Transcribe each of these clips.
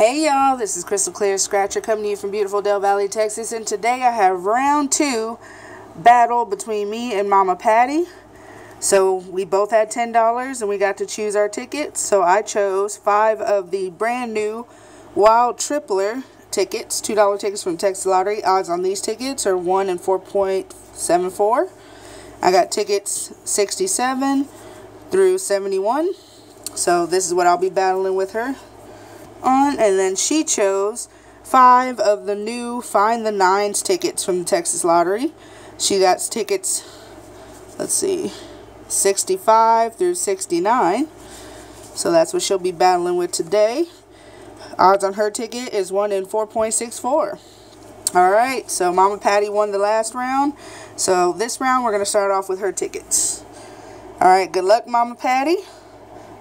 Hey y'all, this is Crystal Clear Scratcher coming to you from beautiful Del Valle, Texas, and today I have round two battle between me and Momma Patty. So we both had $10 and we got to choose our tickets. So I chose five of the brand new Wild Tripler tickets, $2 tickets from Texas Lottery. Odds on these tickets are 1 and 4.74. I got tickets 67 through 71. So this is what I'll be battling with her on. And then she chose five of the new Find the Nines tickets from the Texas Lottery. She got tickets, let's see, 65 through 69. So that's what she'll be battling with today. Odds on her ticket is 1 in 4.64. Alright, so Momma Patty won the last round. So this round we're going to start off with her tickets. Alright, good luck Momma Patty.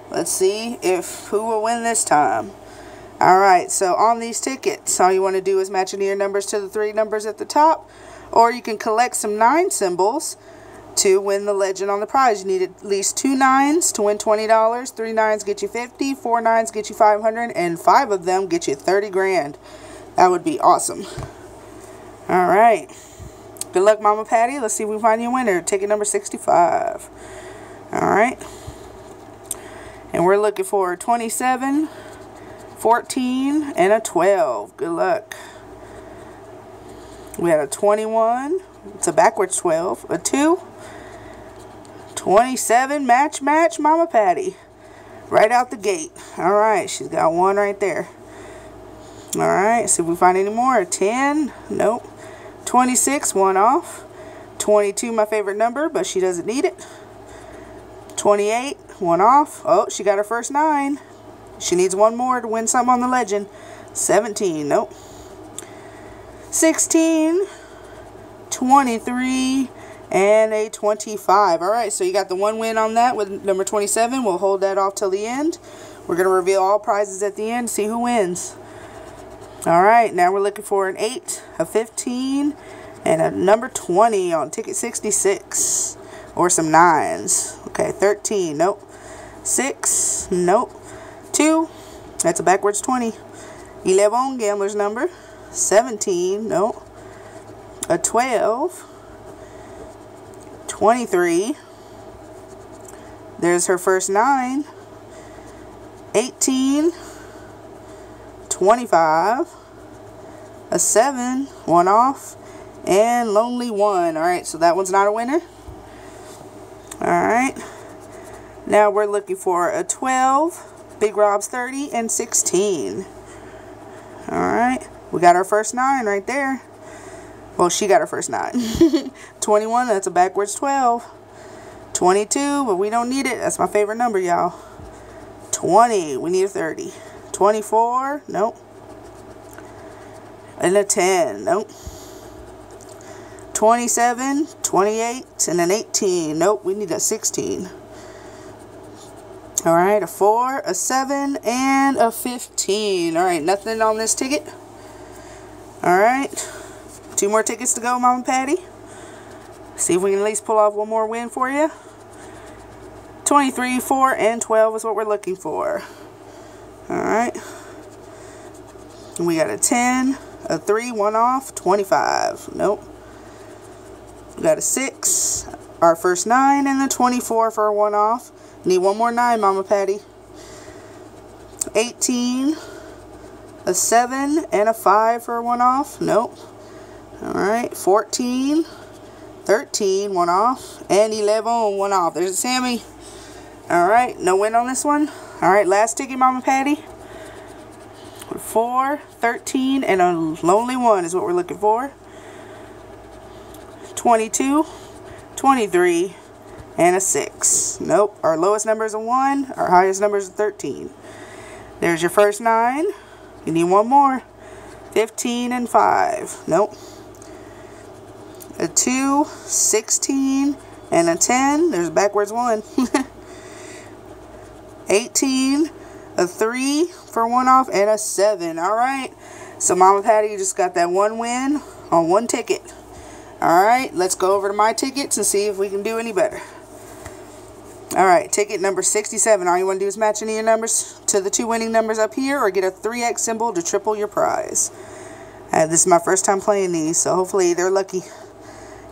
Let's see if who will win this time. Alright, so on these tickets, all you want to do is match any of your numbers to the three numbers at the top. Or you can collect some nine symbols to win the legend on the prize. You need at least two nines to win $20. Three nines get you 50 Four nines get you 500 And five of them get you 30 grand. That would be awesome. Alright. Good luck, Momma Patty. Let's see if we find you a winner. Ticket number 65. Alright. And we're looking for 27, 14, and a 12. Good luck. We had a 21. It's a backwards 12. A 2. 27. Match, match, Momma Patty. Right out the gate. Alright, she's got one right there. Alright, see if we find any more. A 10. Nope. 26. One off. 22, my favorite number, but she doesn't need it. 28. One off. Oh, she got her first 9. She needs one more to win something on the legend. 17. Nope. 16. 23. And a 25. Alright, so you got the one win on that with number 27. We'll hold that off till the end. We're going to reveal all prizes at the end. See who wins. Alright, now we're looking for an 8, a 15, and a number 20 on ticket 66. Or some 9s. Okay, 13. Nope. 6. Nope. 2, that's a backwards 20. 11, gambler's number. 17, no. A 12. 23. There's her first 9. 18. 25. A 7, one off. And lonely 1. Alright, so that one's not a winner. Alright. Now we're looking for a 12. Big Rob's 30 and 16. Alright. We got our first 9 right there. Well, she got her first 9. 21, that's a backwards 12. 22, but we don't need it. That's my favorite number, y'all. 20, we need a 30. 24, nope. And a 10, nope. 27, 28, and an 18. Nope, we need a 16. Alright, a 4, a 7, and a 15. Alright, nothing on this ticket. Alright, two more tickets to go, Mom and Patty. See if we can at least pull off one more win for you. 23, 4, and 12 is what we're looking for. Alright. We got a 10, a 3, 1 off, 25. Nope. We got a 6, our first 9, and the 24 for a 1 off. Need one more 9, Momma Patty. 18, a 7, and a 5 for a 1 off. Nope. Alright, 14, 13, 1 off, and 11, 1 off. There's a Sammy. Alright, no win on this one. Alright, last ticket, Momma Patty. 4, 13, and a lonely 1 is what we're looking for. 22, 23, and a 6. Nope. Our lowest number is a 1. Our highest number is a 13. There's your first 9. You need one more. 15 and 5. Nope. A 2, 16, and a 10. There's a backwards 1. 18, a 3 for one off, and a 7. Alright. So Momma Patty you just got that one win on one ticket. Alright, let's go over to my tickets and see if we can do any better. Alright, ticket number 67. All you want to do is match any of your numbers to the two winning numbers up here or get a 3X symbol to triple your prize. Uh, this is my first time playing these, so hopefully they're lucky.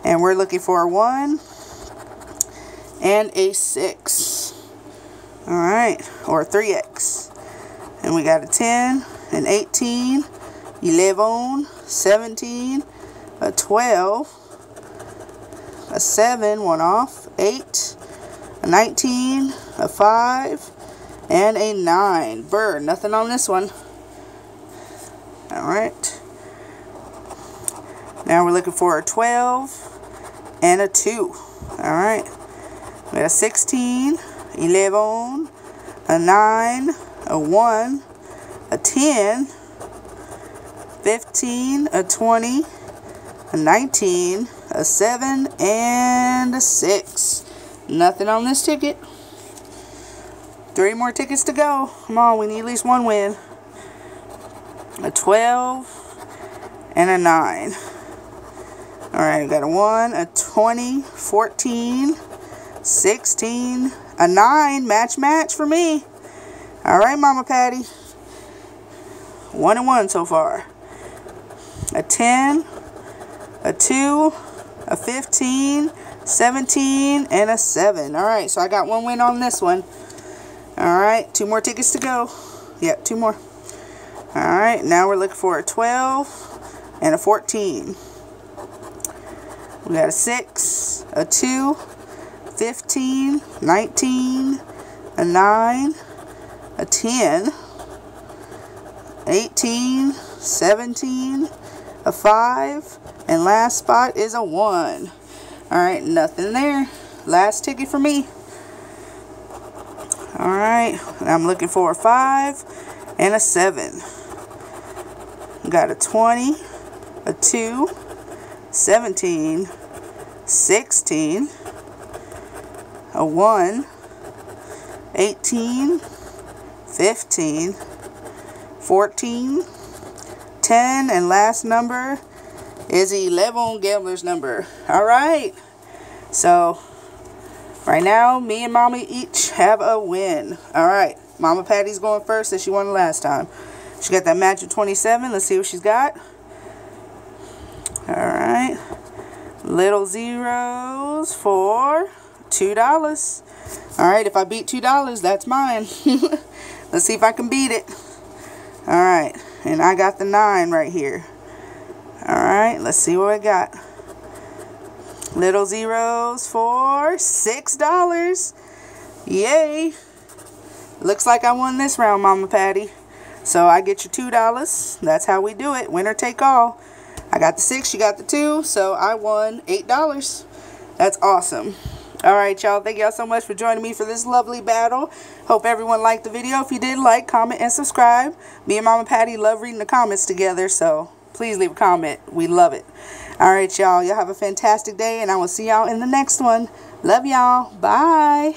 And we're looking for a 1 and a 6. Alright, or a 3X. And we got a 10, an 18, 11, 17, a 12, a 7, one off, 8, a 19, a 5, and a 9. Burr, nothing on this one. Alright. Now we're looking for a 12 and a 2. Alright. We got a 16, 11, a 9, a 1, a 10, 15, a 20, a 19, a 7, and a 6. Nothing on this ticket. Three more tickets to go. Come on, we need at least one win. A 12 and a 9. Alright, we got a 1, a 20, 14, 16, a 9. Match, match for me. Alright, Momma Patty. 1 and 1 so far. A 10, a 2, a 15, 17, and a 7. Alright, so I got one win on this one. Alright, two more tickets to go. Yep, two more. Alright, now we're looking for a 12 and a 14. We got a 6, a 2, 15, 19, a 9, a 10, 18, 17, a 5, and last spot is a 1. Alright, nothing there. Last ticket for me. Alright, I'm looking for a 5 and a 7. Got a 20, a 2, 17, 16, a 1, 18, 15, 14, 10, and last number is 11 Gambler's number. Alright. So, right now, me and mommy each have a win. Alright. Momma Patty's going first as she won last time. She got that match of 27. Let's see what she's got. Alright. Little zeros for $2. Alright, if I beat $2, that's mine. Let's see if I can beat it. Alright, and I got the 9 right here. Alright, let's see what I got. Little zeros for $6. Yay. Looks like I won this round, Momma Patty. So I get your $2. That's how we do it. Winner take all. I got the 6, you got the 2, so I won $8. That's awesome. Alright, y'all. Thank y'all so much for joining me for this lovely battle. Hope everyone liked the video. If you did, like, comment, and subscribe. Me and Momma Patty love reading the comments together, so please leave a comment. We love it. All right, y'all. Y'all have a fantastic day, and I will see y'all in the next one. Love y'all. Bye.